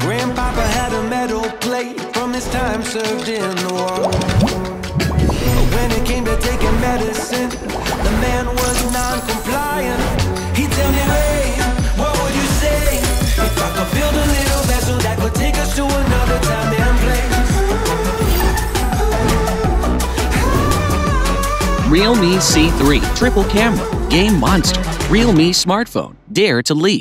Grandpapa had a metal plate from his time served in the war. When it came to taking medicine, the man was non-compliant. Realme C3 triple camera, game monster. Realme smartphone. Dare to leap.